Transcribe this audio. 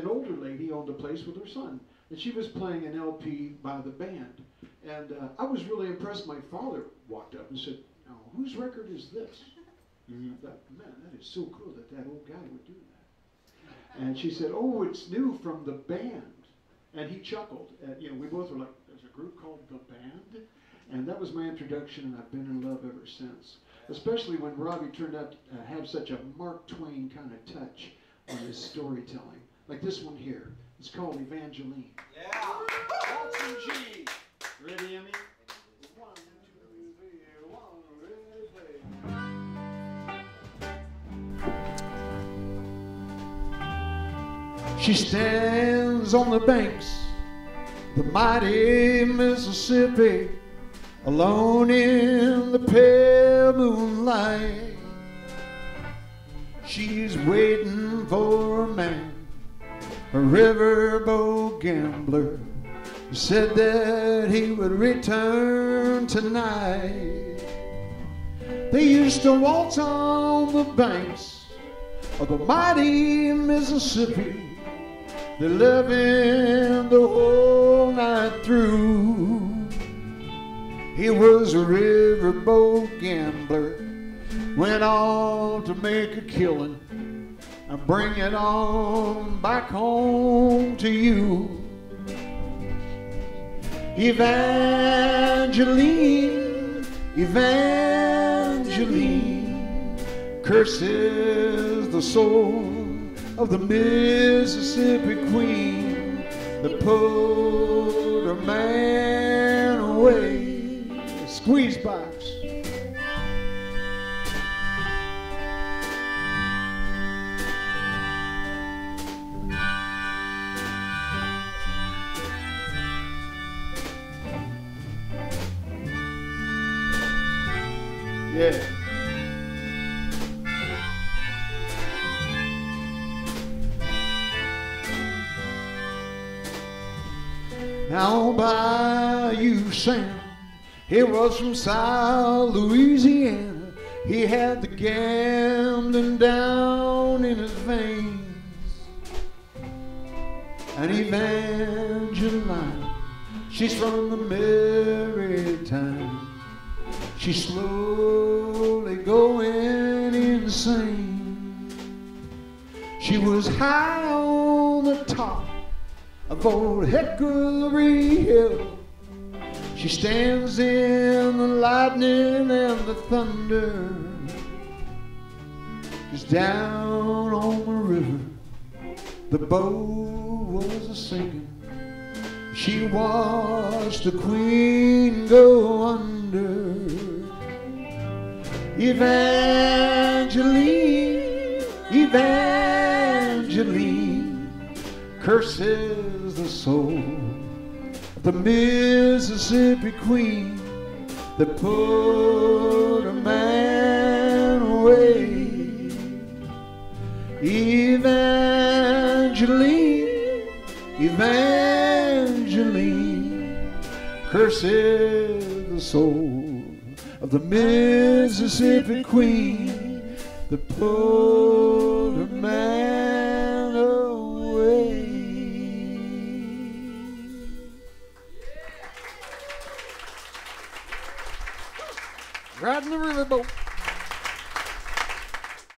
an older lady owned a place with her son, and she was playing an LP by the band. And uh, I was really impressed. My father walked up and said, "Now, whose record is this?" Mhm. I thought, man, that is so cool that that old guy would do that. And she said, "Oh, it's new from the band." And he chuckled. Uh, you know, we both were like, "There's a group called the Band," and that was my introduction, and I've been in love ever since. Especially when Robbie turned out to have such a Mark Twain kind of touch on his storytelling, like this one here. It's called Evangeline. Yeah. Watson G. Ready, Emmy? One, two, three, one, ready, play. She stands on the banks, the mighty Mississippi, alone in the pale moonlight. She's waiting for a man, a riverboat gambler, said that he would return tonight. They used to waltz on the banks of the mighty Mississippi. They lived in the whole night through. He was a riverboat gambler, went on to make a killing and bring it on back home to you. Evangeline, Evangeline, curses the soul of the Mississippi Queen that put her man away. squeezed box. Yeah. Now Bayou Sam, he was from South Louisiana. He had the gambling down in his veins. And Evangeline, she's from the Maritime. She's slowly going insane. She was high on the top of old Hickory Hill. She stands in the lightning and the thunder. She's down on the river. The boat was a sinking. She watched the queen go Evangeline, Evangeline, curses the soul the Mississippi Queen that put a man away. Evangeline, Evangeline, curses the soul of the Mississippi Queen that put a man away. Riding the riverboat.